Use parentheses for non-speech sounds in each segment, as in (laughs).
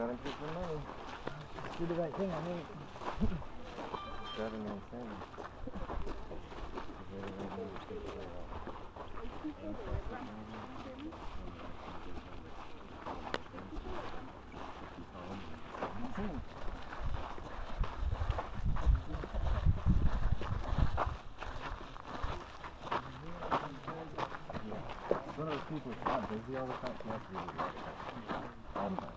Gotta get the money. Do the right thing, I mean. Gotta maintain it. Everyone knows to take care of it. It's one of those people not busy all the time. so that's really good. All the time.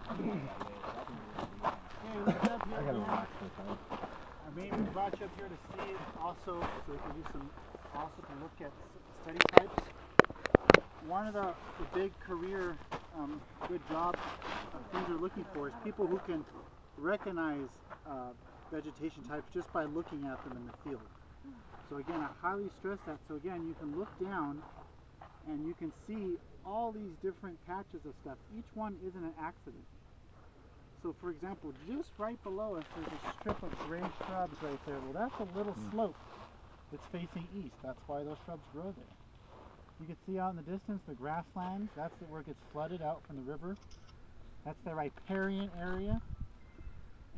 I gotta relax sometimes. I maybe brought you up here to see also, so we can do some, also to look at study types. One of the, the big career, um, good job uh, things we're looking for is people who can recognize uh, vegetation types just by looking at them in the field. So again, I highly stress that. So again, you can look down and you can see all these different patches of stuff. Each one isn't an accident. So for example, just right below us, there's a strip of gray shrubs right there. Well, that's a little hmm. slope that's facing east. That's why those shrubs grow there. You can see out in the distance the grasslands. That's where it gets flooded out from the river. That's the riparian area.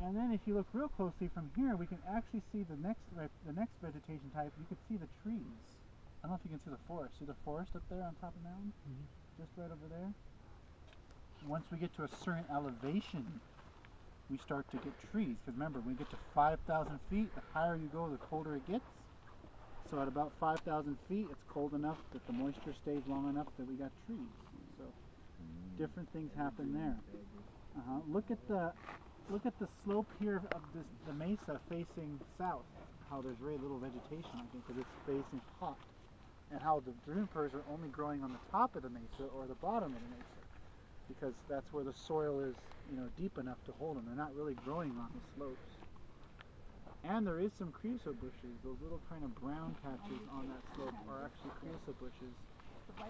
And then if you look real closely from here, we can actually see the next the next vegetation type. You can see the trees. I don't know if you can see the forest. See the forest up there on top of the mountain? Mm-hmm. Just right over there. Once we get to a certain elevation, we start to get trees. Because remember, when we get to 5,000 feet, the higher you go, the colder it gets. So at about 5,000 feet, it's cold enough that the moisture stays long enough that we got trees. So different things happen there. Uh-huh. Look at the look at the slope here of this the mesa facing south. How there's very little vegetation, I think, because it's facing hot, and how the junipers are only growing on the top of the mesa or the bottom of the mesa, because that's where the soil is, you know, deep enough to hold them. They're not really growing on the slopes. And there is some creosote bushes. Those little kind of brown patches on that slope are actually creosote bushes,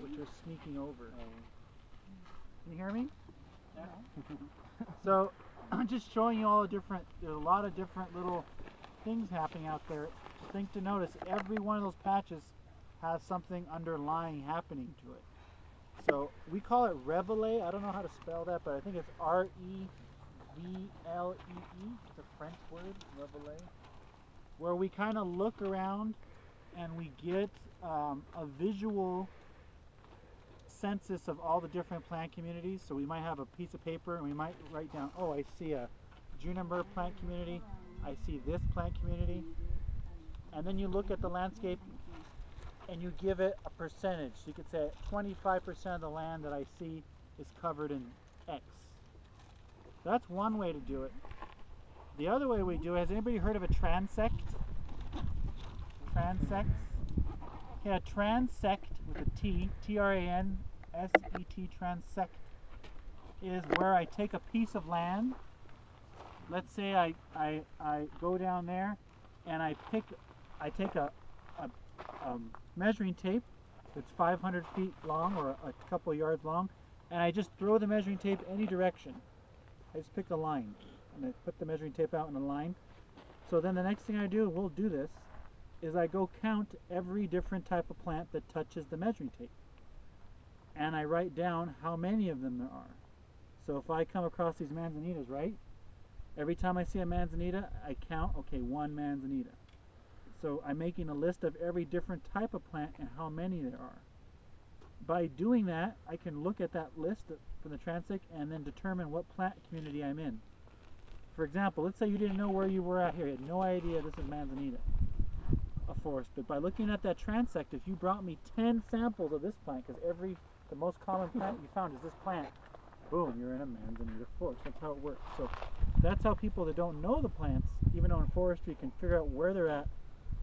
which are sneaking over. Can you hear me? so I'm just showing you all the different. There's a lot of different little things happening out there. Think to notice every one of those patches has something underlying happening to it. So we call it reveille. I don't know how to spell that, but I think it's R E V L E E. It's a French word, where we kind of look around and we get um, a visual census of all the different plant communities. So we might have a piece of paper and we might write down, oh, I see a juniper plant community. I see this plant community. And then you look at the landscape and you give it a percentage. You could say 25% of the land that I see is covered in X. That's one way to do it. The other way we do it, has anybody heard of a transect? Transects? Yeah, transect with a T, T R A N S E T, transect is where I take a piece of land. Let's say I, I, I go down there and I pick, I take a, a um, measuring tape that's 500 feet long or a, couple yards long, and I just throw the measuring tape any direction. I just pick a line and I put the measuring tape out in a line. So then the next thing I do, we'll do this, is I go count every different type of plant that touches the measuring tape. And I write down how many of them there are. So if I come across these manzanitas, right? Every time I see a manzanita, I count, okay, one manzanita. So I'm making a list of every different type of plant and how many there are. By doing that, I can look at that list from the transect and then determine what plant community I'm in. For example, let's say you didn't know where you were at here. You had no idea this is manzanita, a forest. But by looking at that transect, if you brought me 10 samples of this plant, because every, the most common plant you found is this plant, boom, you're in a manzanita forest. That's how it works. So that's how people that don't know the plants, even though in forestry, can figure out where they're at,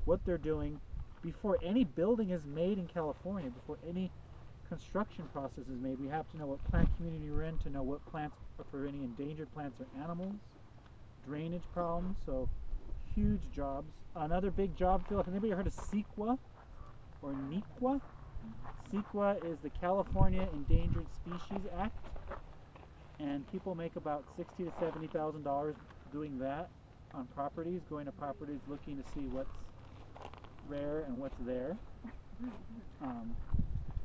what they're doing, before any building is made in California, before any construction process is made, we have to know what plant community we're in to know what plants are for any endangered plants or animals, drainage problems, so huge jobs. Another big job, Philip, has anybody heard of CEQA or NEQA? CEQA is the California Endangered Species Act, and people make about sixty to seventy thousand dollars doing that on properties, going to properties looking to see what's rare and what's there. Um,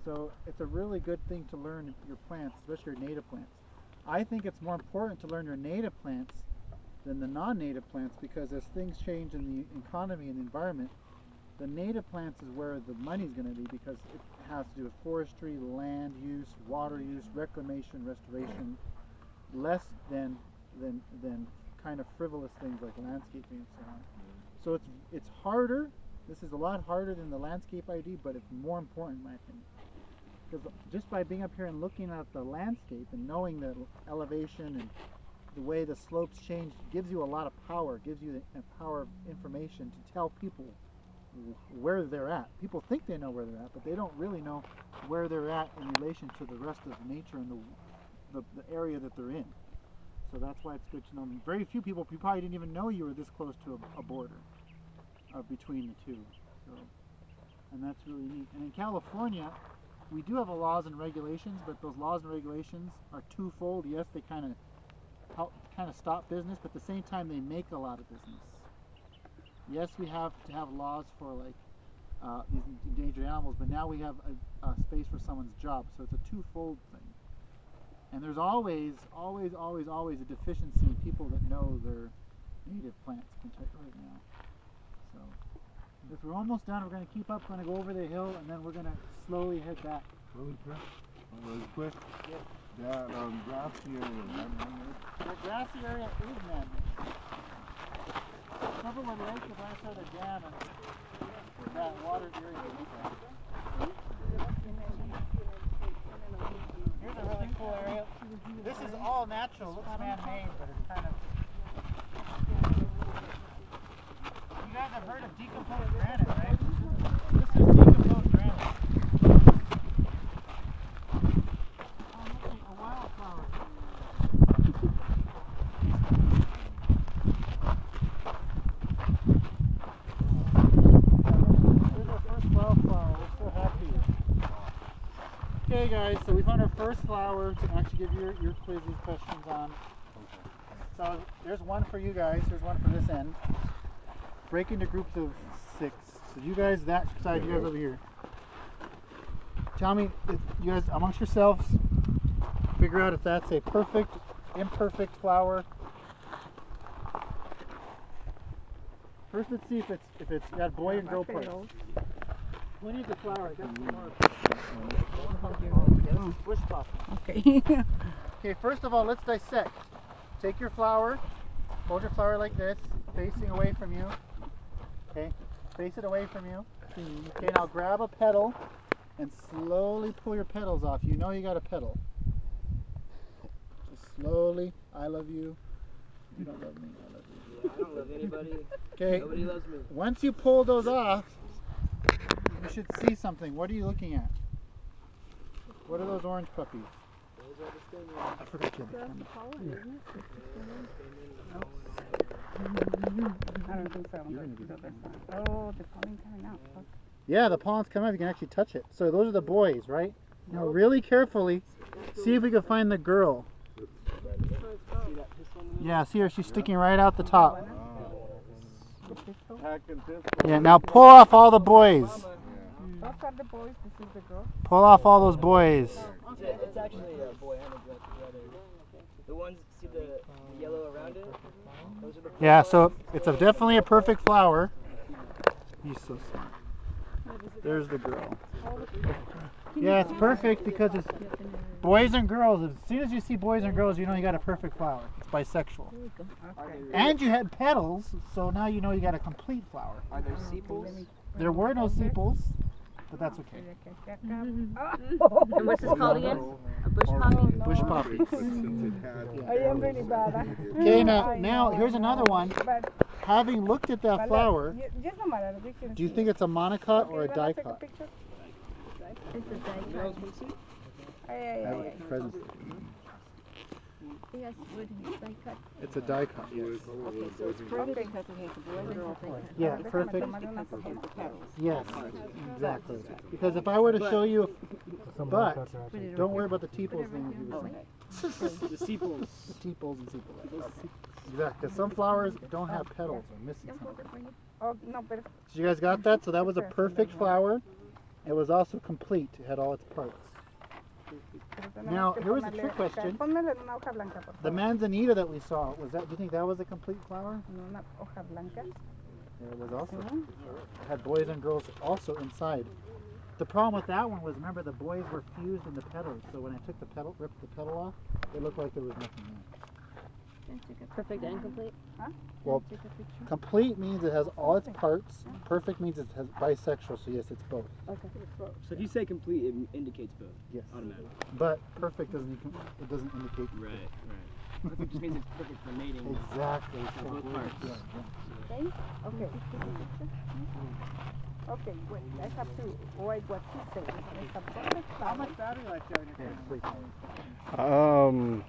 So it's a really good thing to learn your plants, especially your native plants. I think it's more important to learn your native plants than the non-native plants because as things change in the economy and the environment, the native plants is where the money's going to be because it has to do with forestry, land use, water use, reclamation, restoration, less than than than kind of frivolous things like landscaping and so on. So it's it's harder. This is a lot harder than the landscape ID, but it's more important in my opinion. Because just by being up here and looking at the landscape and knowing the elevation and the way the slopes change gives you a lot of power, gives you the power of information to tell people where they're at. People think they know where they're at, but they don't really know where they're at in relation to the rest of nature and the, the, the area that they're in. So that's why it's good to know. Very few people, you probably didn't even know you were this close to a, a border uh, between the two. So, and that's really neat. And in California, we do have a laws and regulations, but those laws and regulations are twofold. Yes, they kind of help kind of stop business, but at the same time they make a lot of business. Yes, we have to have laws for like uh, these endangered animals, but now we have a, a space for someone's job, so it's a twofold thing. And there's always, always, always, always a deficiency in people that know their native plants. Right now. So, if we're almost done, we're going to keep up. We're going to go over the hill, and then we're going to slowly head back. Really quick? Really quick? That um, grassy area, that man, The grassy area is man-made. Cumberland Lake is right outside the dam, and that water area is. Here's a really cool area. This is all natural. Looks man-made, but it's kind of. You guys have heard of decomposed granite, right? This is decomposed granite. Okay, guys, so we found our first flower to actually give your, your quizzes questions on. So there's one for you guys. There's one for this end. Break into groups of six. So you guys that side, you guys over here. Tell me, if you guys amongst yourselves, figure out if that's a perfect, imperfect flower. First, let's see if it's if it's got boy and girl parts. Needs a flower? I got more. Bush. Okay. (laughs) Okay, first of all, let's dissect. Take your flower, hold your flower like this, facing away from you. Okay, face it away from you. Okay, now grab a petal and slowly pull your petals off. You know you got a petal. Just slowly. I love you. You don't love me. I love you. I don't love anybody. Okay, Nobody loves me. once you pull those off, you should see something. What are you looking at? What are those orange puppies? Those are the stingers. I forgot you had the camera. I don't think so. You're gonna be but- Oh, the pollen coming out. Fuck. Yeah, the pollen's coming up. You can actually touch it. So those are the boys, right? Now, really carefully, see if we can find the girl. See that pistil in the Yeah, see her? She's sticking right out the top. The pistil. Hacking pistil. Yeah, now pull off all the boys. Those are the boys. This is the girl. Pull off all those boys. It's, actually a boy and a girl together. The ones, see the, the yellow around it? Those are the Yeah, so it's a, definitely a perfect flower. He's so smart. There's the girl. Yeah, it's perfect because it's boys and girls. As soon as you see boys and girls, you know you got a perfect flower. It's bisexual. And you had petals, so now you know you got a complete flower. Are there sepals? There were no sepals, but that's okay. And what's this called again? A bush poppy? Bush poppies. I am really bad. Okay, now, now here's another one. Having looked at that flower, look, ju- just no matter. We can do you think it's a monocot or a Okay, wanna dicot? picture? It's a dicot. Yes, wood dicot. It's a dicot, yes. Okay, so it's perfect because it has a boy and girl dicot. Yeah, perfect. tomar una foto. Yes, exactly. Because if I were to show you, but don't worry about the tepals thing. you were. The sepals. The tepals and sepals. Exactly. Because some flowers don't have petals or missing something. Oh, no, So you guys got that? So that was a perfect flower. it was also complete. It had all its parts. Now, here was a trick question. Pónmelo en una hoja blanca, por The manzanita that we saw was that? Do you think that was a complete flower? En una hoja blanca. It was also it had boys and girls also inside. The problem with that one was remember the boys were fused in the petals, so when I took the petal, ripped the petal off, it looked like there was nothing there. Perfect and complete. Well, complete means it has all its parts. Perfect means it has bisexual, so yes, it's both. Okay. So if you say complete, it indicates both Yes, automatically. but perfect doesn't it doesn't indicate Right, right. Perfect just means it's perfect for mating. exactly. For both parts. Yeah, yeah. Okay? Okay. Okay, wait, I have to write what he said. It's a perfect How much battery life do you have in your Yeah, camera? please. Um,